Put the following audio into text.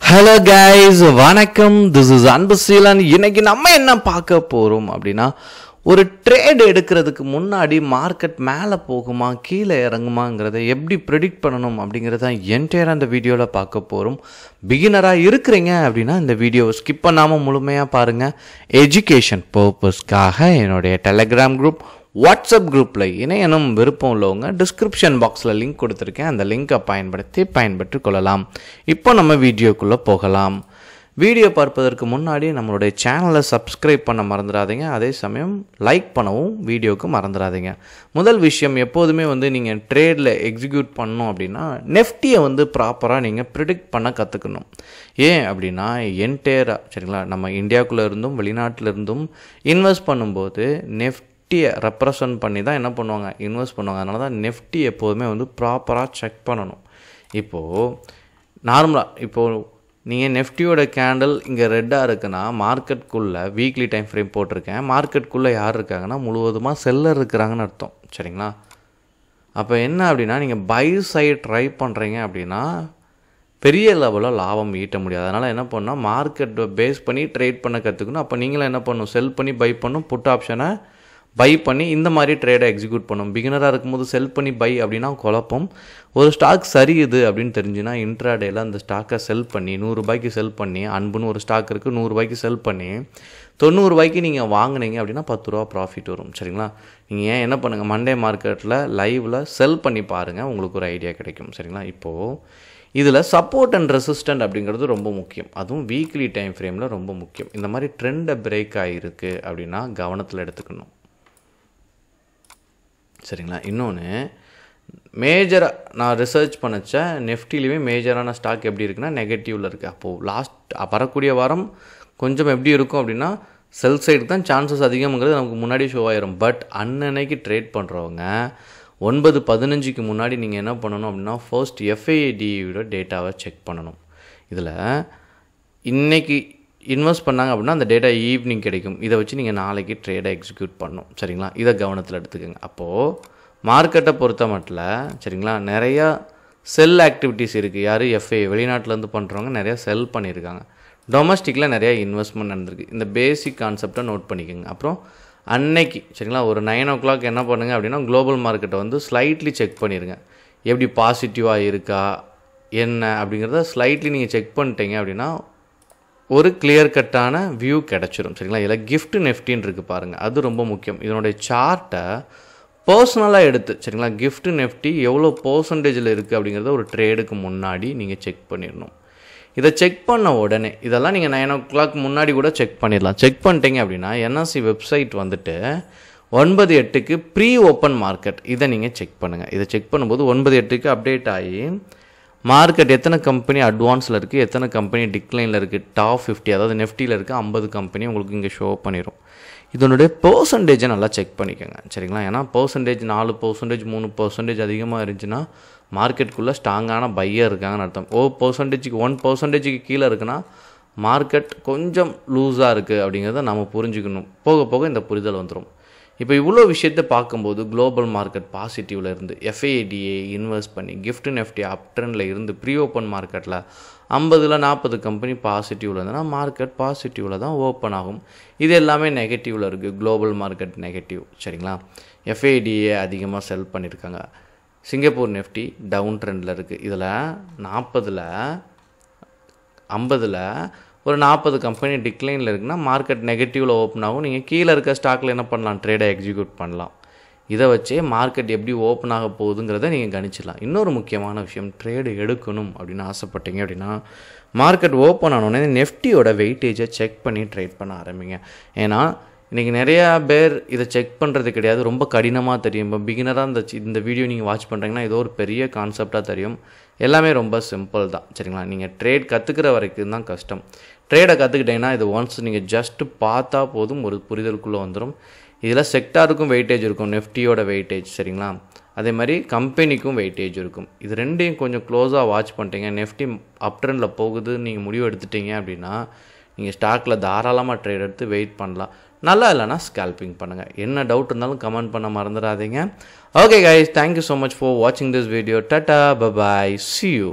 Hello guys வணக்கம். This is Anbu Seelan இன்னைக்கு நம்ம என்ன பார்க்க போகிறோம் அப்படின்னா ஒரு ட்ரேட் எடுக்கிறதுக்கு முன்னாடி மார்க்கெட் மேலே போகுமா கீழே இறங்குமாங்கிறத எப்படி ப்ரெடிக்ட் பண்ணணும் அப்படிங்கிறத என்டையராக அந்த வீடியோவில் பார்க்க போகிறோம் பிகினராக இருக்கிறீங்க அப்படின்னா இந்த வீடியோவை ஸ்கிப் பண்ணாமல் முழுமையாக பாருங்கள் எஜுகேஷன் பர்பஸ்க்காக என்னுடைய டெலகிராம் குரூப் வாட்ஸ்அப் குரூப்பில் இணையனும் விருப்பம் உள்ளவங்க டிஸ்கிரிப்ஷன் பாக்ஸில் லிங்க் கொடுத்துருக்கேன். அந்த லிங்கை பயன்படுத்தி பயன்பெற்று கொள்ளலாம். இப்போ நம்ம வீடியோக்குள்ளே போகலாம். வீடியோ பார்ப்பதற்கு முன்னாடி நம்மளுடைய சேனலை சப்ஸ்கிரைப் பண்ண மறந்துடாதீங்க. அதே சமயம் லைக் பண்ணவும் வீடியோவுக்கு மறந்துடாதீங்க. முதல் விஷயம் எப்போதுமே வந்து நீங்கள் ட்ரேடில் எக்ஸிக்யூட் பண்ணணும் அப்படின்னா நெஃப்டியை வந்து ப்ராப்பராக நீங்கள் ப்ரிடிக்ட் பண்ண கற்றுக்கணும் ஏன் அப்படின்னா என்டையராக சரிங்களா? நம்ம இந்தியாவுக்குள்ளே இருந்தும் வெளிநாட்டில் இருந்தும் இன்வெஸ்ட் பண்ணும்போது நெஃப்ட் நிஃப்டியை ரெப்ரசன்ட் பண்ணி தான் என்ன பண்ணுவாங்க? இன்வெஸ்ட் பண்ணுவாங்க. அதனால தான் நெஃப்டி எப்போதுமே வந்து ப்ராப்பராக செக் பண்ணணும். இப்போது நார்மலாக இப்போது நீங்கள் நெஃப்டியோட கேண்டில் இங்கே ரெட்டாக இருக்குன்னா மார்க்கெட்குள்ளே வீக்லி டைம் ஃப்ரேம் போட்டிருக்கேன். மார்க்கெட்குள்ளே யார் இருக்காங்கன்னா முழுவதுமாக செல்லர் இருக்கிறாங்கன்னு அர்த்தம். சரிங்களா? அப்போ என்ன அப்படின்னா நீங்கள் பை சைட் ட்ரை பண்ணுறீங்க அப்படின்னா பெரிய லெவலில் லாபம் ஈட்ட முடியாது. அதனால் என்ன பண்ணால் மார்க்கெட்டை பேஸ் பண்ணி ட்ரேட் பண்ண கற்றுக்கணும் அப்போ நீங்களும் என்ன பண்ணணும்? செல் பண்ணி பை பண்ணும் புட் ஆப்ஷனை பை பண்ணி இந்த மாதிரி ட்ரேடை எக்ஸிக்யூட் பண்ணும். பிகினராக இருக்கும்போது செல் பண்ணி பை அப்படின்னா குழப்பம். ஒரு ஸ்டாக் சரியுது அப்படின்னு தெரிஞ்சுன்னா இன்ட்ராடேயில் அந்த ஸ்டாக்கை செல் பண்ணி நூறுரூபாய்க்கு செல் பண்ணி அன்புன்னு ஒரு ஸ்டாக் இருக்குது நூறுரூபாய்க்கு செல் பண்ணி தொண்ணூறுபாய்க்கு நீங்கள் வாங்கினீங்க அப்படின்னா பத்து ரூபா ப்ராஃபிட் வரும். சரிங்களா? நீங்கள் ஏன் என்ன பண்ணுங்கள் மண்டே மார்க்கெட்டில் லைவில் செல் பண்ணி பாருங்கள் உங்களுக்கு ஒரு ஐடியா கிடைக்கும். சரிங்களா? இப்போது இதில் சப்போர்ட் அண்ட் ரெசிஸ்டன்ட் அப்படிங்கிறது ரொம்ப முக்கியம். அதுவும் வீக்லி டைம் ஃப்ரேமில் ரொம்ப முக்கியம். இந்த மாதிரி ட்ரெண்டை பிரேக் ஆகிருக்கு அப்படின்னா கவனத்தில் எடுத்துக்கணும். சரிங்களா? இன்னொன்று மேஜராக நான் ரிசர்ச் பண்ணச்ச நெஃப்டிலையுமே மேஜரான ஸ்டாக் எப்படி இருக்குன்னா நெகட்டிவில் இருக்குது அப்போது லாஸ்ட் வரக்கூடிய வாரம் கொஞ்சம் எப்படி இருக்கும் அப்படின்னா செல் சைடு தான் சான்சஸ் அதிகம்ங்கிறது நமக்கு முன்னாடி ஷோ ஆயிரும். பட் அன்னன்னைக்கு ட்ரேட் பண்ணுறவங்க ஒன்பது பதினஞ்சுக்கு முன்னாடி நீங்கள் என்ன பண்ணணும் அப்படின்னா ஃபர்ஸ்ட் எஃப்ஐடியோட டேட்டாவை செக் பண்ணணும். இதில் இன்றைக்கி இன்வெஸ்ட் பண்ணாங்க அப்படின்னா அந்த டேட்டா ஈவினிங் கிடைக்கும். இதை வச்சு நீங்கள் நாளைக்கு ட்ரேடை எக்ஸிக்யூட் பண்ணணும். சரிங்களா? இதை கவனத்தில் எடுத்துக்கோங்க. அப்போது மார்க்கெட்டை பொறுத்த மட்டில் சரிங்களா? நிறையா செல் ஆக்டிவிட்டீஸ் இருக்குது யார்? எஃப்ஐ வெளிநாட்டிலேருந்து பண்ணுறவங்க நிறையா செல் பண்ணியிருக்காங்க. டொமஸ்டிக்கில் நிறையா இன்வெஸ்ட்மெண்ட் நடந்திருக்கு. இந்த பேசிக் கான்செப்டை நோட் பண்ணிக்கோங்க. அப்புறம் அன்னைக்கு சரிங்களா? ஒரு நைன் ஓ கிளாக் என்ன பண்ணுங்கள் அப்படின்னா குளோபல் மார்க்கெட்டை வந்து ஸ்லைட்லி செக் பண்ணிடுங்க எப்படி பாசிட்டிவாக இருக்கா? என்ன? அப்படிங்கிறத ஸ்லைட்லி நீங்கள் செக் பண்ணிட்டீங்க அப்படின்னா ஒரு கிளியர் கட்டான வியூ கிடச்சிரும். சரிங்களா? இதில் கிஃப்ட் நெஃப்டின்னு இருக்குது பாருங்கள் அது ரொம்ப முக்கியம். இதனுடைய சார்ட்டை பர்சனலாக எடுத்து சரிங்களா? கிஃப்ட் நெஃப்டி எவ்வளோ பர்சன்டேஜில் இருக்குது அப்படிங்கிறத ஒரு ட்ரேடுக்கு முன்னாடி நீங்கள் செக் பண்ணிடணும். இதை செக் பண்ண உடனே இதெல்லாம் நீங்கள் நைன் ஓ கிளாக் முன்னாடி கூட செக் பண்ணிடலாம். செக் பண்ணிட்டீங்க அப்படின்னா என்எஸ்சி வெப்சைட் வந்துட்டு ஒன்பது எட்டுக்கு ப்ரீ ஓப்பன் மார்க்கெட் இதை நீங்கள் செக் பண்ணுங்கள் இதை செக் பண்ணும்போது ஒன்பது எட்டுக்கு அப்டேட் ஆகி மார்க்கெட் எத்தனை கம்பெனி அட்வான்ஸில் இருக்குது எத்தனை கம்பெனி டிக்ளைனில் இருக்குது டாப் ஃபிஃப்டி அதாவது நெஃப்டியில் இருக்குது ஐம்பது கம்பெனி உங்களுக்கு இங்கே ஷோ பண்ணிடும் இதனுடைய பர்சன்டேஜை நல்லா செக் பண்ணிக்கோங்க சரிங்களா? ஏன்னா பர்சன்டேஜ் நாலு பர்சன்டேஜ் மூணு பர்சன்டேஜ் அதிகமாக இருந்துச்சுன்னா மார்க்கெட்டுக்குள்ளே ஸ்ட்ராங்கான பையர் இருக்காங்கன்னு அர்த்தம். ஓ பர்சன்டேஜுக்கு ஒன் பர்சன்டேஜுக்கு கீழே இருக்குன்னா மார்க்கெட் கொஞ்சம் லூஸாக இருக்குது அப்படிங்கிறத நம்ம புரிஞ்சுக்கணும். போக போக இந்த புரிதல் வந்துடும் இப்போ இவ்வளோ விஷயத்த பார்க்கும்போது குளோபல் மார்க்கெட் பாசிட்டிவில் இருந்து எஃப்ஏடிஏ இன்வெஸ்ட் பண்ணி கிஃப்ட் நெஃப்டி அப் ட்ரெண்டில் இருந்து ப்ரீ ஓப்பன் மார்க்கெட்டில் ஐம்பதில் நாற்பது கம்பெனி பாசிட்டிவில் இருந்ததுன்னா மார்க்கெட் பாசிட்டிவில் தான் ஓப்பன் ஆகும். இது எல்லாமே நெகட்டிவில் இருக்குது குளோபல் மார்க்கெட் நெகட்டிவ் சரிங்களா? எஃப்ஏடிஏ அதிகமாக செல் பண்ணியிருக்காங்க சிங்கப்பூர் நெஃப்டி டவுன் ட்ரெண்டில் இருக்குது இதில் நாற்பதில் ஐம்பதில் ஒரு நாற்பது கம்பெனி டிக்ளைனில் இருக்குன்னா மார்க்கெட் நெகட்டிவில் ஓப்பன் ஆகும். நீங்கள் கீழே இருக்க ஸ்டாக்கில் என்ன பண்ணலாம்? ட்ரேடை எக்ஸிக்யூட் பண்ணலாம். இதை வச்சே மார்க்கெட் எப்படி ஓப்பன் ஆக போகுதுங்கிறத நீங்கள் கணிச்சிடலாம். இன்னொரு முக்கியமான விஷயம் ட்ரேடு எடுக்கணும் அப்படின்னு ஆசைப்பட்டீங்க அப்படின்னா மார்க்கெட் ஓப்பன் ஆனோடனே நெஃப்டியோட வெயிட்டேஜை செக் பண்ணி ட்ரேட் பண்ண ஆரம்பிங்க. ஏன்னா இன்றைக்கி நிறையா பேர் இதை செக் பண்ணுறது கிடையாது. ரொம்ப கடினமாக தெரியும். இப்போ பிகினராக இந்த இந்த வீடியோ நீங்கள் வாட்ச் பண்ணுறீங்கன்னா ஏதோ ஒரு பெரிய கான்செப்டாக தெரியும். எல்லாமே ரொம்ப சிம்பிள் தான். சரிங்களா? நீங்கள் ட்ரேட் கற்றுக்கிற வரைக்கும் தான் கஷ்டம். ட்ரேடை கற்றுக்கிட்டீங்கன்னா இது ஒன்ஸ் நீங்கள் ஜஸ்ட்டு பார்த்தா போதும் ஒரு புரிதலுக்குள்ளே வந்துடும் இதில் செக்டாருக்கும் வெயிட்டேஜ் இருக்கும். நெஃப்டியோட வெயிட்டேஜ் சரிங்களா? அதே மாதிரி கம்பெனிக்கும் வெயிட்டேஜ் இருக்கும். இது ரெண்டையும் கொஞ்சம் க்ளோஸாக வாட்ச் பண்ணிட்டீங்க. நெஃப்டி அப் ட்ரெண்டில் போகுது நீங்கள் முடிவு எடுத்துட்டீங்க அப்படின்னா நீங்கள் ஸ்டாக்கில் தாராளமாக ட்ரேட் எடுத்து வெயிட் பண்ணலாம். நல்லா இல்லைனா ஸ்கேல்பிங் பண்ணுங்கள் என்ன டவுட் இருந்தாலும் கமெண்ட் பண்ண மறந்துடாதீங்க. Okay guys thank you so much for வாட்சிங் this video tata bye bye see you